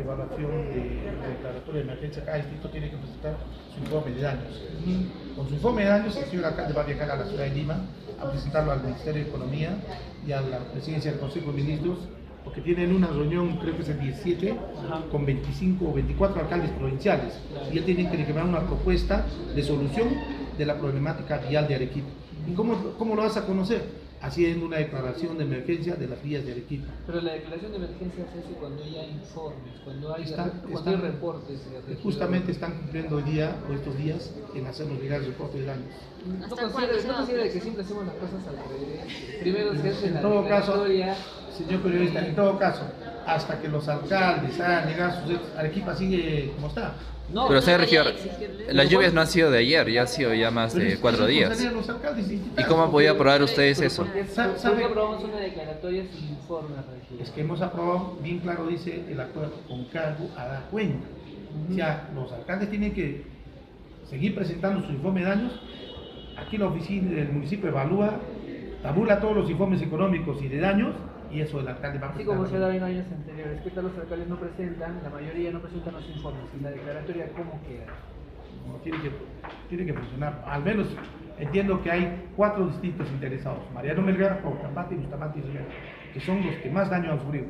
evaluación de la declaratoria de emergencia, cada distrito tiene que presentar su informe de daños. Con su informe de daños, el señor alcalde va a viajar a la ciudad de Lima a presentarlo al Ministerio de Economía y a la presidencia del Consejo de Ministros, porque tienen una reunión, creo que es el 17, con 25 o 24 alcaldes provinciales, y él tiene que llevar una propuesta de solución de la problemática vial de Arequipa. ¿Y cómo, cómo lo vas a conocer? Haciendo una declaración de emergencia de las vías de Arequipa. Pero la declaración de emergencia se hace cuando hay informes, cuando hay, cuando reportes. de. Justamente están cumpliendo hoy día o estos días en hacernos llegar el reporte de daños. ¿No ¿Hasta considera, no considera que siempre hacemos las cosas al revés? Primero se hace En la todo caso, señor periodista, en todo caso, hasta que los alcaldes hagan llegar sus Arequipa sigue como está. No, Pero, señor regidor, las lluvias no han sido de ayer, ya ha sido ya más de es- cuatro días. ¿Y cómo han podido aprobar ustedes eso? ¿Por qué, Sa- por sabe- aprobamos una declaratoria sin informe, regidor? Es que hemos aprobado, bien claro dice el acuerdo, con cargo a dar cuenta. O sea, los alcaldes tienen que seguir presentando su informe de daños. Aquí la oficina del municipio evalúa, tabula todos los informes económicos y de daños, y eso el alcalde va a Así como se ha dado en años anteriores, que tal los alcaldes no presentan, la mayoría no presentan los informes. ¿Y la declaratoria cómo queda? No, tiene, que, tiene que funcionar. Al menos entiendo que hay cuatro distritos interesados: Mariano Melgar, Ocamate y Bustamante y Rivera, que son los que más daño han sufrido.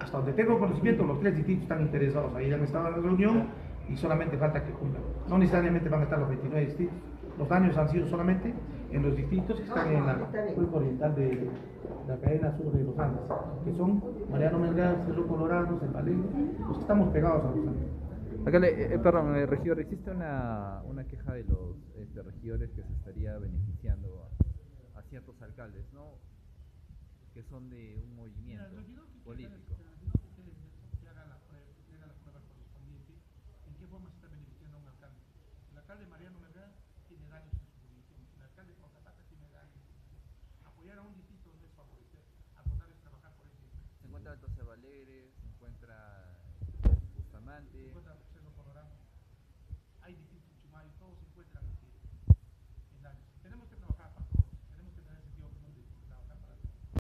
Hasta donde tengo conocimiento, los tres distritos están interesados. Ahí han estado en la reunión y solamente falta que cumplan. No necesariamente van a estar los 29 distritos. Los daños han sido solamente en los distritos que están en la cuenca oriental de la cadena sur de los Andes, que son Mariano Melgar, Cerro Colorado, Cepalén, los que estamos pegados a los Andes. Alcalde, eh, eh, perdón, eh, regidor, existe una, una queja de los este, regidores que se estaría beneficiando a, a ciertos alcaldes, ¿no? Que son de un movimiento político. que haga la prueba, que haga la prueba correspondiente, en qué forma se está beneficiando a un alcalde. El alcalde Mariano Melgar tiene daños en su jurisdicción, el alcalde Portapata tiene daños. Apoyar a un distrito no es favorecer, al contrario es trabajar por ese distrito. Se encuentra se encuentra Bustamante. Encuentra Cerro